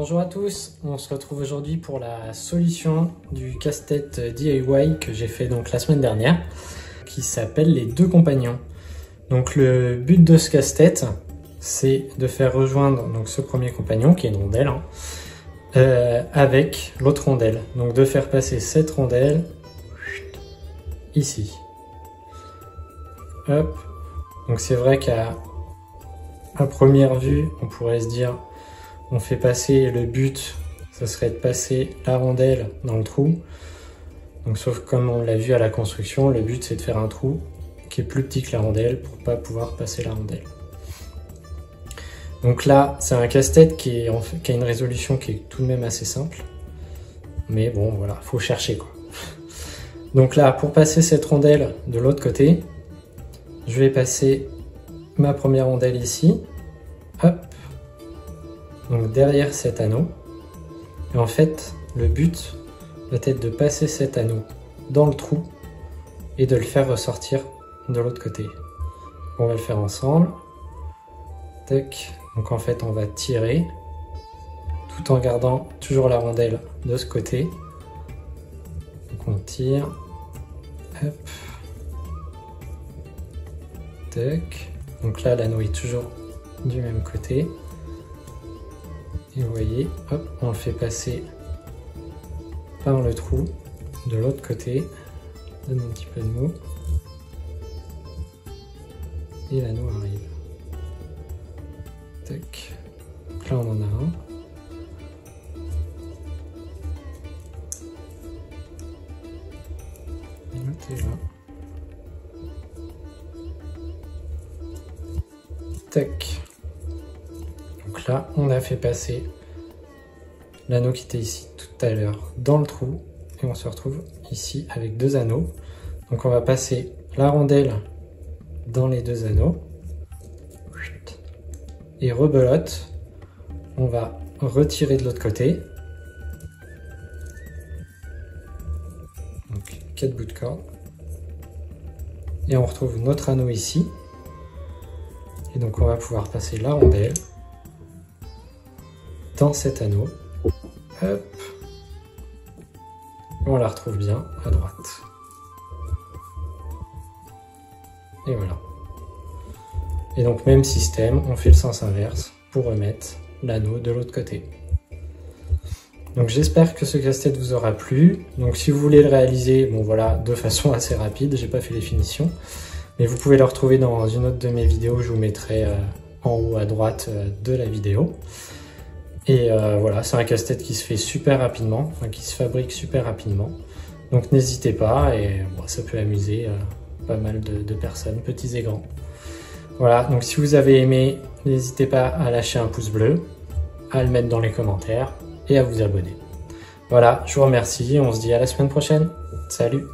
Bonjour à tous, on se retrouve aujourd'hui pour la solution du casse-tête DIY que j'ai fait donc la semaine dernière, qui s'appelle les deux compagnons. Donc le but de ce casse-tête, c'est de faire rejoindre donc ce premier compagnon qui est une rondelle hein, euh, avec l'autre rondelle. Donc de faire passer cette rondelle ici. Hop. Donc c'est vrai qu'à première vue, on pourrait se dire on fait passer le but, ce serait de passer la rondelle dans le trou. Donc sauf comme on l'a vu à la construction, le but c'est de faire un trou qui est plus petit que la rondelle pour pas pouvoir passer la rondelle. Donc là, c'est un casse-tête qui, qui, a une résolution qui est tout de même assez simple. Mais bon, voilà, faut chercher quoi. Donc là, pour passer cette rondelle de l'autre côté, je vais passer ma première rondelle ici. Hop, donc derrière cet anneau. Et en fait, le but va être de passer cet anneau dans le trou et de le faire ressortir de l'autre côté. On va le faire ensemble. Donc en fait, on va tirer tout en gardant toujours la rondelle de ce côté. Donc on tire. Hop. Donc là, l'anneau est toujours du même côté. Et vous voyez, hop, on le fait passer par le trou de l'autre côté. Donne un petit peu de mou. Et l'anneau arrive. Tac. Là on en a un. Là. Tac. Donc là, on a fait passer l'anneau qui était ici tout à l'heure dans le trou et on se retrouve ici avec deux anneaux. Donc on va passer la rondelle dans les deux anneaux et rebelote. On va retirer de l'autre côté. Donc quatre bouts de corde. Et on retrouve notre anneau ici. Et donc on va pouvoir passer la rondelle dans cet anneau. Hop. On la retrouve bien à droite. Et voilà. Et donc même système, on fait le sens inverse pour remettre l'anneau de l'autre côté. Donc j'espère que ce casse-tête vous aura plu. Donc si vous voulez le réaliser, bon voilà, de façon assez rapide, j'ai pas fait les finitions. Mais vous pouvez le retrouver dans une autre de mes vidéos, je vous mettrai euh, en haut à droite euh, de la vidéo. Et euh, voilà, c'est un casse-tête qui se fait super rapidement, qui se fabrique super rapidement. Donc n'hésitez pas, et ça peut amuser euh, pas mal de, personnes, petits et grands. Voilà, donc si vous avez aimé, n'hésitez pas à lâcher un pouce bleu, à le mettre dans les commentaires et à vous abonner. Voilà, je vous remercie, on se dit à la semaine prochaine. Salut